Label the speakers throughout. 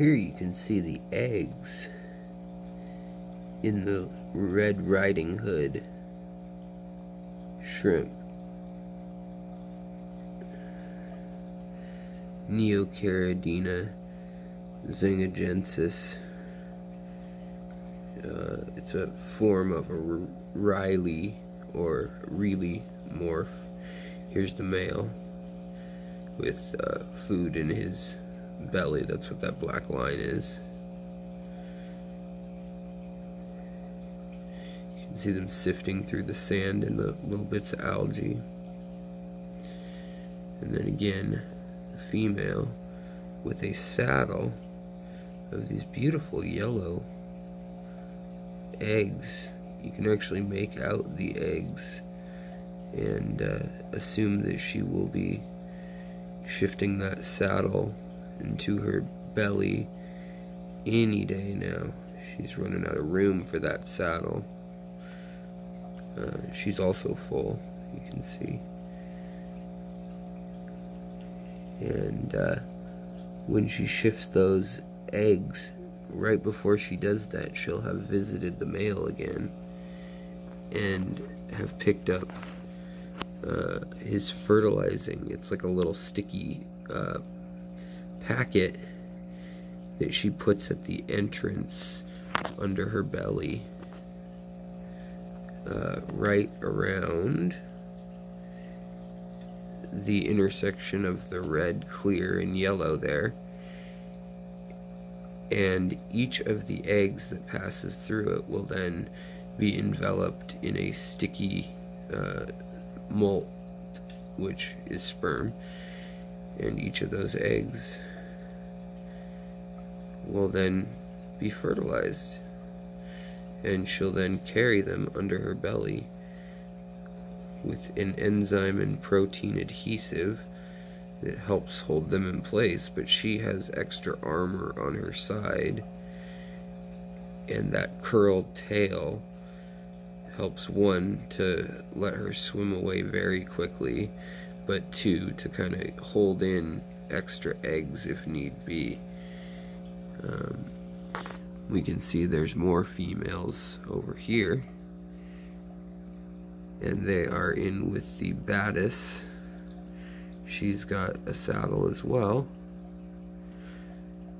Speaker 1: Here you can see the eggs in the Red Riding Hood shrimp. Neocaridina zingagensis. Uh, it's a form of a Rili or Rili morph. Here's the male with uh, food in his belly. That's what that black line is. You can see them sifting through the sand and the little bits of algae. And then again, the female with a saddle of these beautiful yellow eggs. You can actually make out the eggs and uh, assume that she will be shifting that saddle into her belly any day now. She's running out of room for that saddle. Uh, she's also full, you can see. And uh, when she shifts those eggs, right before she does that, she'll have visited the male again and have picked up uh, his fertilizing. It's like a little sticky uh, packet that she puts at the entrance under her belly, uh, right around the intersection of the red, clear, and yellow there. And each of the eggs that passes through it will then be enveloped in a sticky uh, molt, which is sperm. And each of those eggs will then be fertilized. And she'll then carry them under her belly with an enzyme and protein adhesive that helps hold them in place, but she has extra armor on her side, and that curled tail helps one to let her swim away very quickly, but two to kind of hold in extra eggs if need be. Um, we can see there's more females over here and they are in with the Badis. She's got a saddle as well,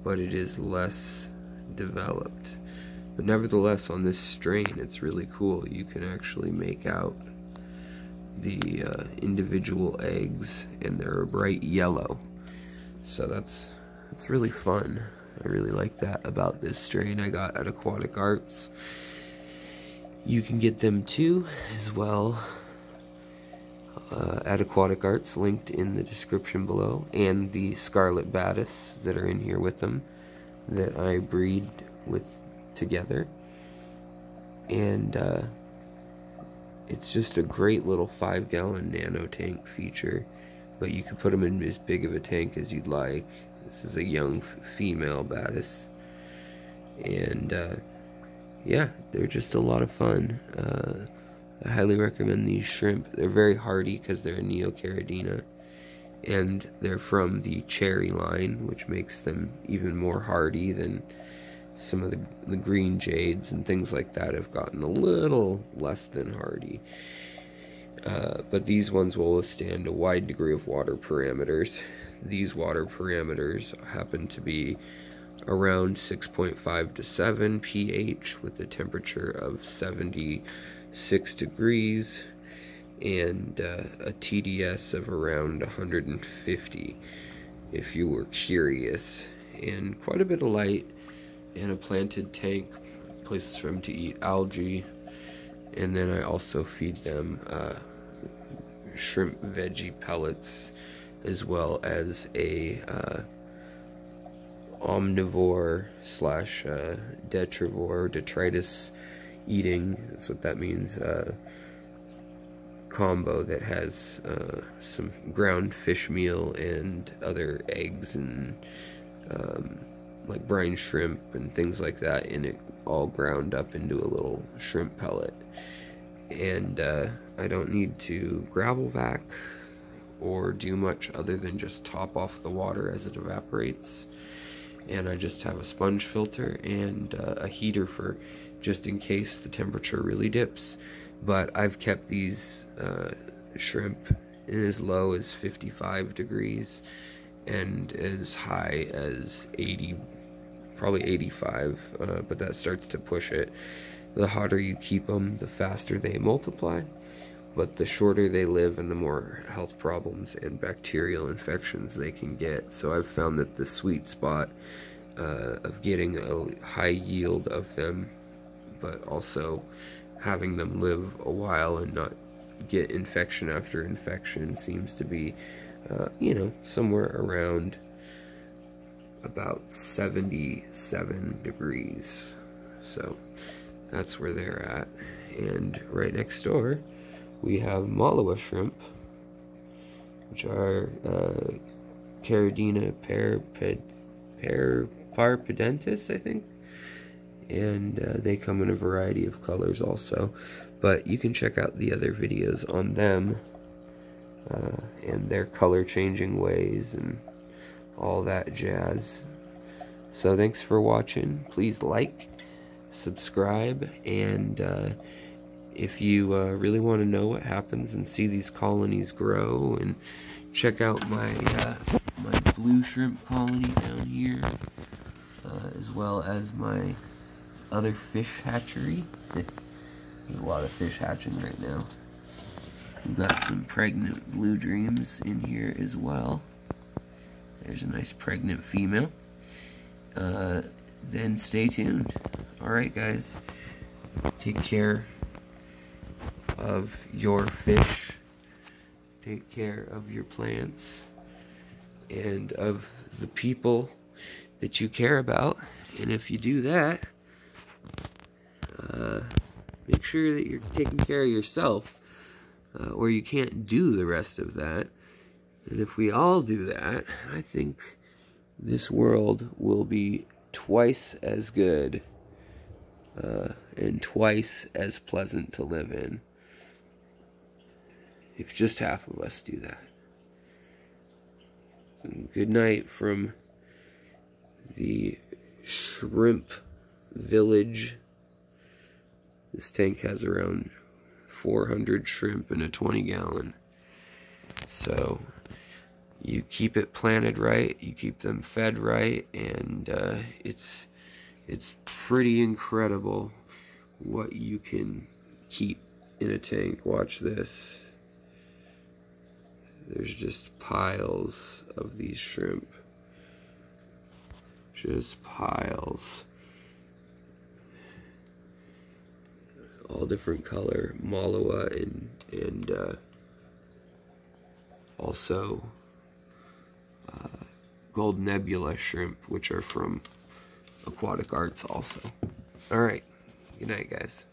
Speaker 1: but it is less developed. But nevertheless, on this strain, it's really cool. You can actually make out the uh, individual eggs, and they're bright yellow. So that's that's really fun. I really like that about this strain I got at Aquatic Arts. You can get them too, as well, uh, at Aquatic Arts, linked in the description below, and the Scarlet Badis that are in here with them that I breed with together. And uh, it's just a great little five gallon nano tank feature, but you can put them in as big of a tank as you'd like. This is a young female Badis. And uh, yeah, they're just a lot of fun. Uh, I highly recommend these shrimp. They're very hardy because they're a Neocaridina. And they're from the cherry line, which makes them even more hardy than some of the, the green jades and things like that have gotten a little less than hardy. Uh, but these ones will withstand a wide degree of water parameters. These water parameters happen to be around 6.5 to 7 pH with a temperature of 76 degrees and uh, a TDS of around 150 if you were curious. And quite a bit of light and a planted tank places for them to eat algae. And then I also feed them uh, shrimp veggie pellets as well as a uh, omnivore slash uh, detrivore, detritus eating, that's what that means, uh, combo that has uh, some ground fish meal and other eggs and um, like brine shrimp and things like that in it all ground up into a little shrimp pellet. And uh, I don't need to gravel vac or do much other than just top off the water as it evaporates and I just have a sponge filter and uh, a heater for just in case the temperature really dips. But I've kept these uh, shrimp in as low as 55 degrees and as high as 80, probably 85, uh, but that starts to push it. The hotter you keep them, the faster they multiply, but the shorter they live and the more health problems and bacterial infections they can get. So I've found that the sweet spot uh, of getting a high yield of them, but also having them live a while and not get infection after infection seems to be, uh, you know, somewhere around about 77 degrees. So that's where they're at. And right next door, we have Malawa shrimp, which are uh, Caridina paraped, par, parpedentis, I think. And uh, they come in a variety of colors also. But you can check out the other videos on them uh, and their color changing ways and all that jazz. So thanks for watching. Please like, subscribe, and uh, if you uh, really want to know what happens and see these colonies grow and check out my uh, my blue shrimp colony down here uh, as well as my other fish hatchery. There's a lot of fish hatching right now. We've got some pregnant blue dreams in here as well. There's a nice pregnant female. Uh, then stay tuned. Alright guys. Take care of your fish, take care of your plants, and of the people that you care about. And if you do that, uh, make sure that you're taking care of yourself, uh, or you can't do the rest of that. And if we all do that, I think this world will be twice as good uh, and twice as pleasant to live in if just half of us do that. And good night from the shrimp village. This tank has around 400 shrimp in a 20 gallon. So you keep it planted right, you keep them fed right, and uh, it's it's pretty incredible what you can keep in a tank. Watch this. There's just piles of these shrimp. Just piles. All different color. Malawa and, and uh, also uh, gold nebula shrimp, which are from Aquatic Arts also. Alright. Good night, guys.